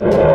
you.